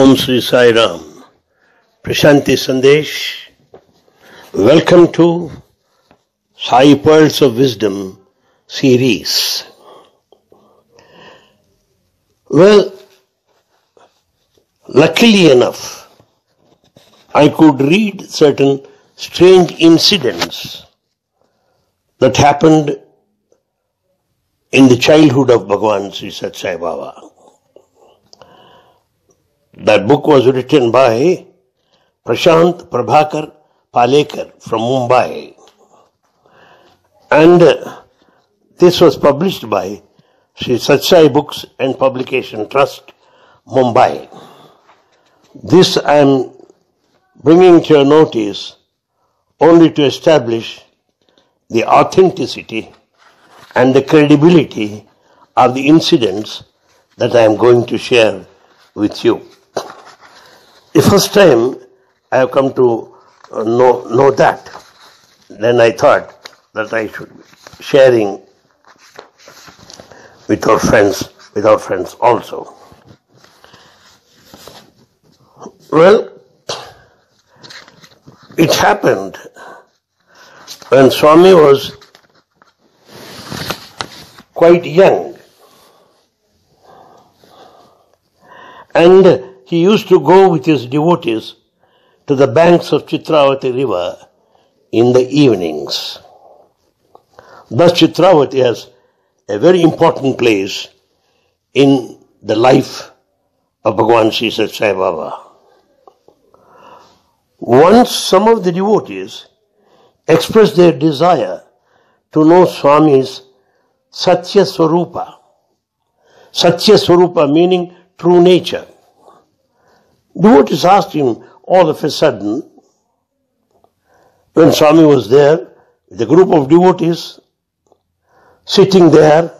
Om Sri Sai Ram. Prashanti Sandesh. Welcome to Sai Pearls of Wisdom series. Well, luckily enough, I could read certain strange incidents that happened in the childhood of Bhagavan Sri Sathya Sai Baba. That book was written by Prashant Prabhakar Palekar from Mumbai. And uh, this was published by Sri Sathya Sai Books and Publication Trust, Mumbai. This I am bringing to your notice only to establish the authenticity and the credibility of the incidents that I am going to share with you. The first time I have come to uh, know, know that, then I thought that I should be sharing with our friends, with our friends also. Well, it happened when Swami was quite young. And he used to go with his devotees to the banks of Chitravathi river in the evenings. Thus Chitravathi has a very important place in the life of Bhagavan Sri Sai Baba. Once some of the devotees expressed their desire to know Swami's Satya Swarupa. Satya Swarupa meaning true nature. Devotees asked him all of a sudden, when Swami was there, a group of devotees sitting there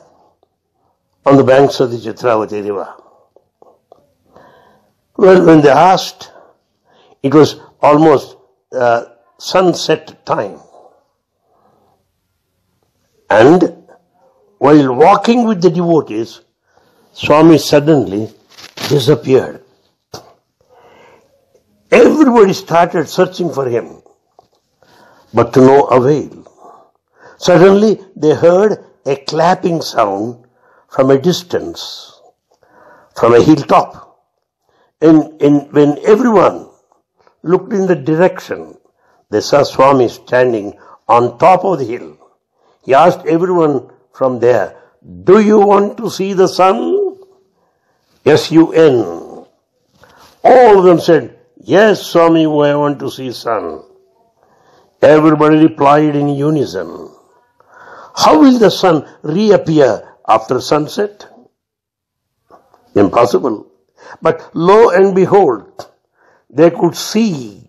on the banks of the Chitravathi river. Well, when they asked, it was almost uh, sunset time. And while walking with the devotees, Swami suddenly disappeared. Everybody started searching for him, but to no avail. Suddenly they heard a clapping sound from a distance, from a hilltop. And, and when everyone looked in the direction, they saw Swami standing on top of the hill. He asked everyone from there, Do you want to see the sun? S-U-N. All of them said, Yes, Swami, I want to see sun. Everybody replied in unison. How will the sun reappear after sunset? Impossible. But lo and behold, they could see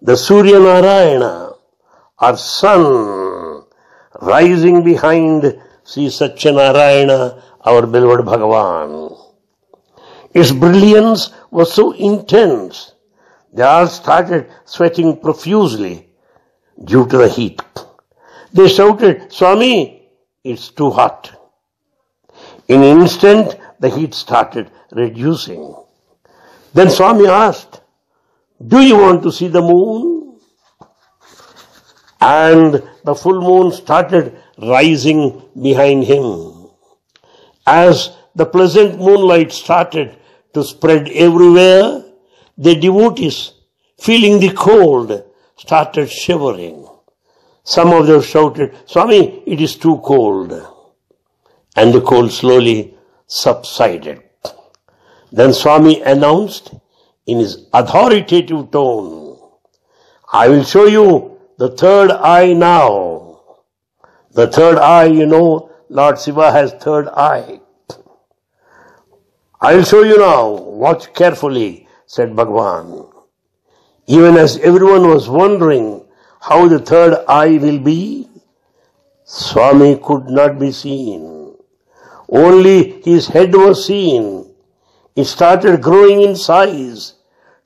the Surya Narayana or sun rising behind Sri Sathyanarayana, our beloved Bhagavan. Its brilliance was so intense they all started sweating profusely due to the heat. They shouted, Swami, it's too hot. In an instant, the heat started reducing. Then Swami asked, Do you want to see the moon? And the full moon started rising behind him. As the pleasant moonlight started to spread everywhere, the devotees, feeling the cold, started shivering. Some of them shouted, Swami, it is too cold. And the cold slowly subsided. Then Swami announced in his authoritative tone, I will show you the third eye now. The third eye, you know, Lord Shiva has third eye. I will show you now. Watch carefully said Bhagwan. Even as everyone was wondering how the third eye will be, Swami could not be seen. Only his head was seen. It started growing in size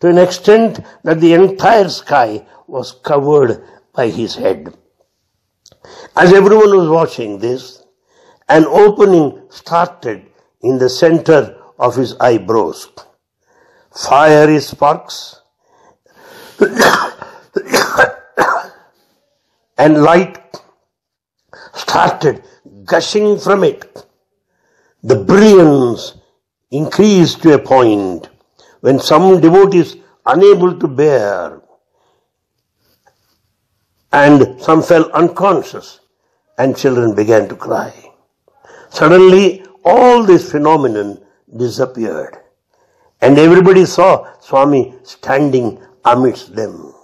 to an extent that the entire sky was covered by his head. As everyone was watching this, an opening started in the center of his eyebrows. Fiery sparks, and light started gushing from it. The brilliance increased to a point when some devotees unable to bear and some fell unconscious and children began to cry. Suddenly all this phenomenon disappeared and everybody saw Swami standing amidst them.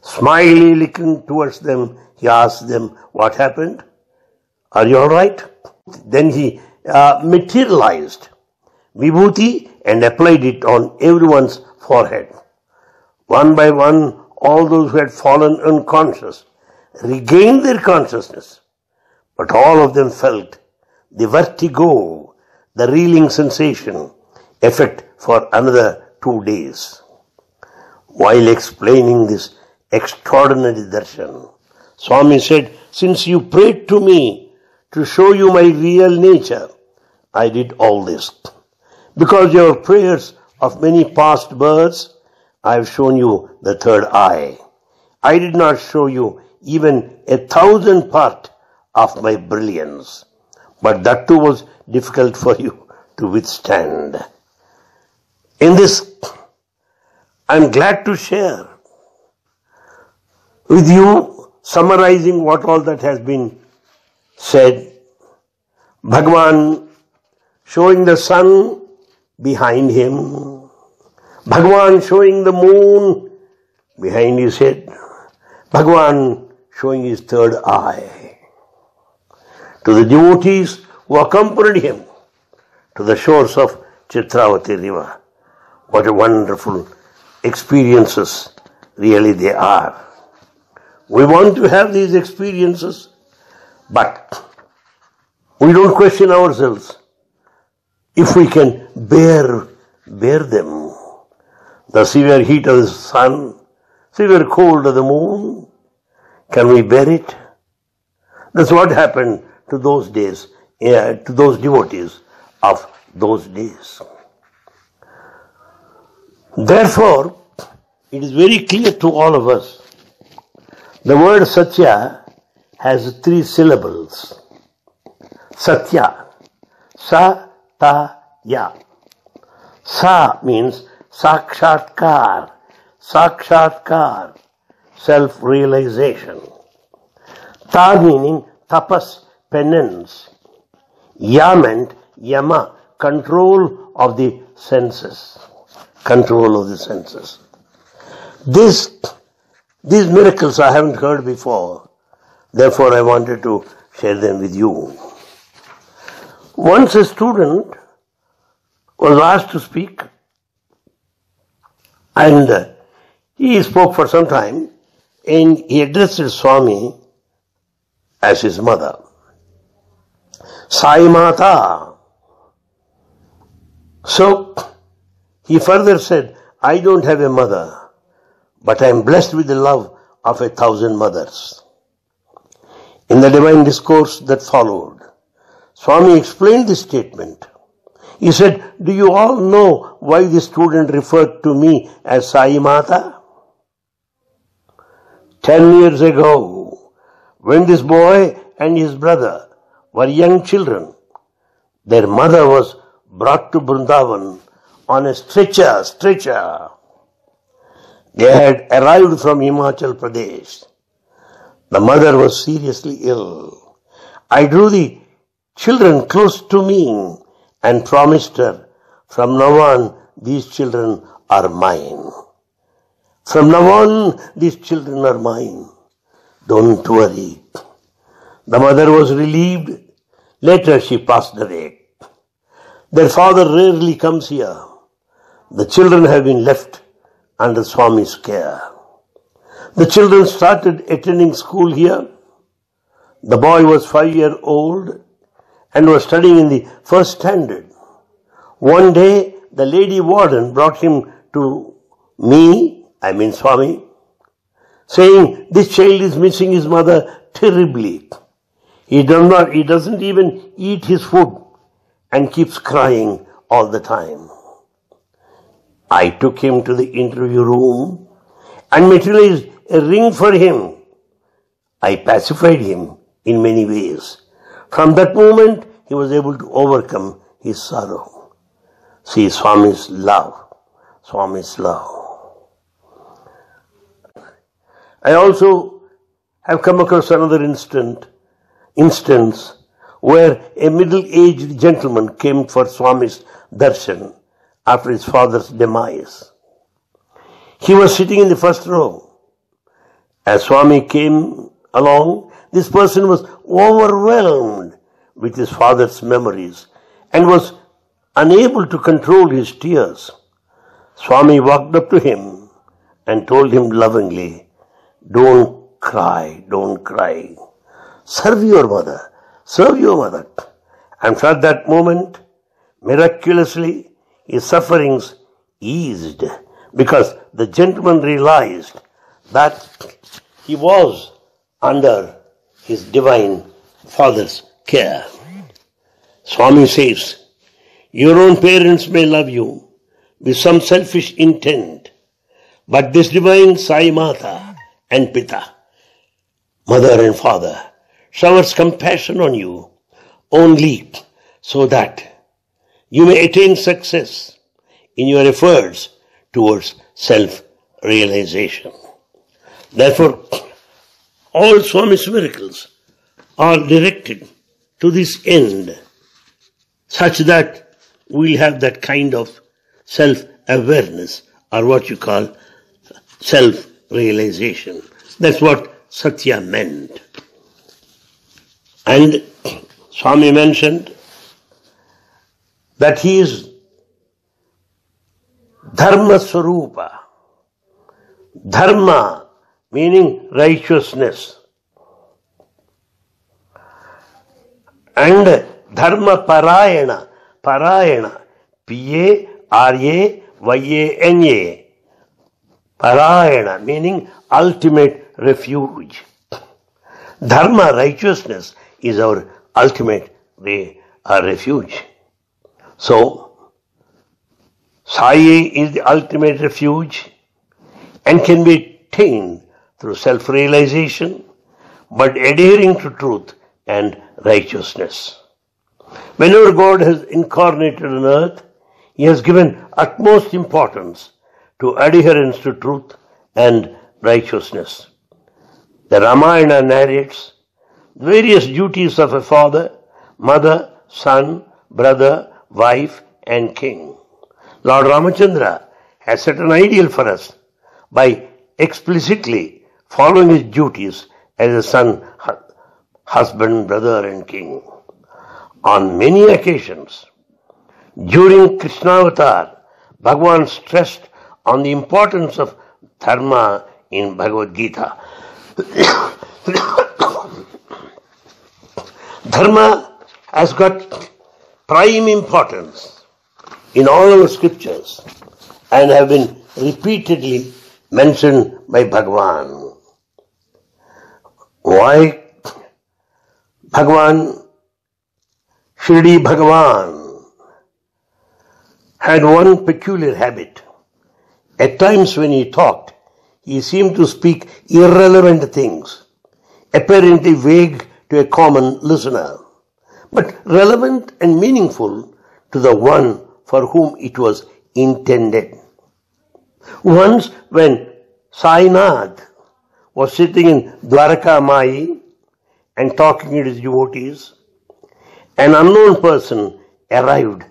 Smiley looking towards them, he asked them, what happened? Are you alright? Then he uh, materialized vibhuti and applied it on everyone's forehead. One by one, all those who had fallen unconscious regained their consciousness, but all of them felt the vertigo, the reeling sensation, effect for another two days. While explaining this extraordinary darshan, Swami said, Since you prayed to me to show you my real nature, I did all this. Because your prayers of many past births, I have shown you the third eye. I did not show you even a thousand part of my brilliance, but that too was difficult for you to withstand. In this, I'm glad to share with you, summarizing what all that has been said. Bhagwan showing the sun behind him, Bhagwan showing the moon behind his head, Bhagwan showing his third eye. To the devotees who accompanied him to the shores of Chitravathi river. What a wonderful experiences really they are. We want to have these experiences, but we don't question ourselves if we can bear, bear them. The severe heat of the sun, severe cold of the moon, can we bear it? That's what happened to those days, uh, to those devotees of those days. Therefore, it is very clear to all of us. The word Satya has three syllables. Satya. Sa ta ya. Sa means sakshatkar, sakshatkar, self-realization. Ta meaning tapas, penance. Ya meant yama, control of the senses. Control of the senses. This, these miracles I haven't heard before. Therefore I wanted to share them with you. Once a student was asked to speak and he spoke for some time and he addressed Swami as his mother. Sai Mata. So he further said, I don't have a mother, but I am blessed with the love of a thousand mothers. In the divine discourse that followed, Swami explained this statement. He said, Do you all know why the student referred to me as Sai Mata? Ten years ago, when this boy and his brother were young children, their mother was brought to Brindavan on a stretcher, stretcher. They had arrived from Himachal Pradesh. The mother was seriously ill. I drew the children close to me and promised her, from now on, these children are mine. From now on, these children are mine. Don't worry. The mother was relieved. Later she passed away. Their father rarely comes here. The children have been left under Swami's care. The children started attending school here. The boy was five year old and was studying in the first standard. One day, the lady warden brought him to me, I mean Swami, saying, this child is missing his mother terribly. He does not, he doesn't even eat his food and keeps crying all the time. I took him to the interview room and materialized a ring for him. I pacified him in many ways. From that moment, he was able to overcome his sorrow. See Swami's love. Swami's love. I also have come across another instant, instance where a middle-aged gentleman came for Swami's darshan after his father's demise. He was sitting in the first row. As Swami came along, this person was overwhelmed with his father's memories and was unable to control his tears. Swami walked up to him and told him lovingly, Don't cry, don't cry. Serve your mother, serve your mother. And from that moment, miraculously, his sufferings eased because the gentleman realized that he was under his divine father's care. Swami says, Your own parents may love you with some selfish intent, but this divine Sai Mata and Pita, mother and father, showers compassion on you only so that you may attain success in your efforts towards self-realization. Therefore, all Swami's miracles are directed to this end, such that we'll have that kind of self-awareness, or what you call self-realization. That's what Satya meant. And Swami mentioned that he is Dharma Swarupa. Dharma meaning righteousness. And Dharma Parayana. Parayana. P-A-R-A-Y-A-N-A. Parayana meaning ultimate refuge. Dharma, righteousness, is our ultimate our refuge. So, Sai is the ultimate refuge and can be attained through self-realization, but adhering to truth and righteousness. Whenever God has incarnated on earth, He has given utmost importance to adherence to truth and righteousness. The Ramayana narrates the various duties of a father, mother, son, brother, wife, and king. Lord Ramachandra has set an ideal for us by explicitly following his duties as a son, husband, brother, and king. On many occasions, during Krishnavatar, Bhagavan stressed on the importance of dharma in Bhagavad Gita. dharma has got prime importance in all our scriptures and have been repeatedly mentioned by Bhagavan. Why Bhagavan, Shirdi Bhagavan had one peculiar habit. At times when he talked, he seemed to speak irrelevant things, apparently vague to a common listener but relevant and meaningful to the one for whom it was intended. Once when Sainath was sitting in Dwarka Mai and talking to his devotees, an unknown person arrived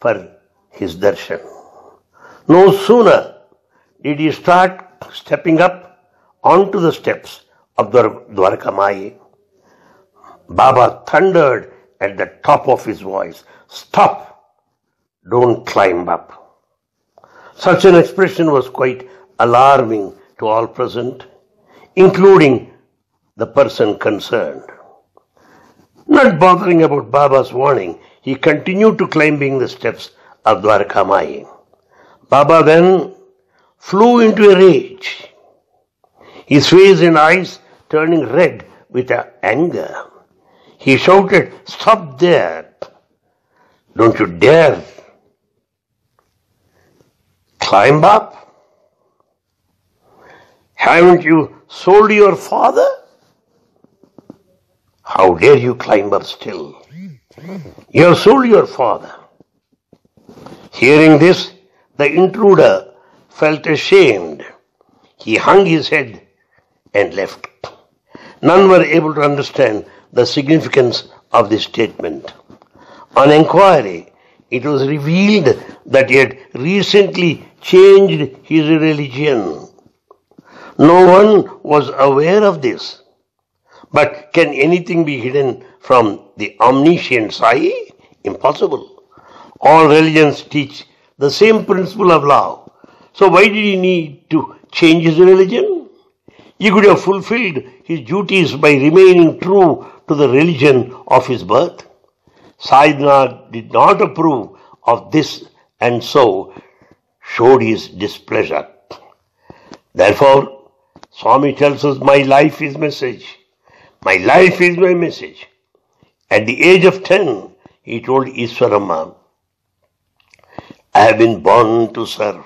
for his darshan. No sooner did he start stepping up onto the steps of Dwarka Mai, Baba thundered at the top of his voice, Stop! Don't climb up. Such an expression was quite alarming to all present, including the person concerned. Not bothering about Baba's warning, he continued to climbing the steps of Dwarkamai. Baba then flew into a rage, his face and eyes turning red with anger. He shouted, Stop there! Don't you dare climb up? Haven't you sold your father? How dare you climb up still? You have sold your father. Hearing this, the intruder felt ashamed. He hung his head and left. None were able to understand the significance of this statement. On inquiry, it was revealed that he had recently changed his religion. No one was aware of this. But can anything be hidden from the omniscient eye? Impossible. All religions teach the same principle of love. So why did he need to change his religion? He could have fulfilled his duties by remaining true to the religion of his birth. Sainath did not approve of this and so showed his displeasure. Therefore, Swami tells us, My life is message. My life is my message. At the age of 10, he told Iswaramma, I have been born to serve.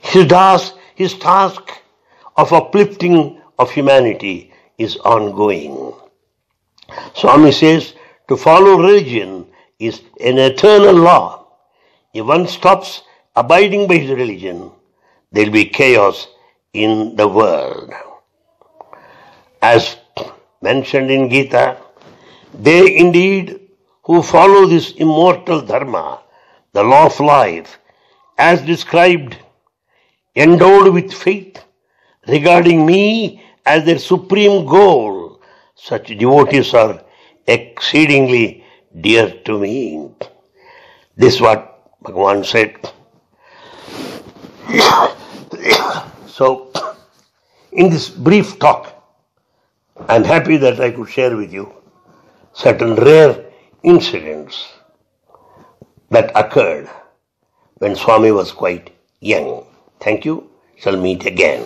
His task, his task of uplifting of humanity is ongoing. Swami says to follow religion is an eternal law. If one stops abiding by his religion, there will be chaos in the world. As mentioned in Gita, they indeed who follow this immortal dharma, the law of life, as described, endowed with faith regarding me as their supreme goal, such devotees are exceedingly dear to me. This is what Bhagavan said. so, in this brief talk, I'm happy that I could share with you certain rare incidents that occurred when Swami was quite young. Thank you. Shall meet again.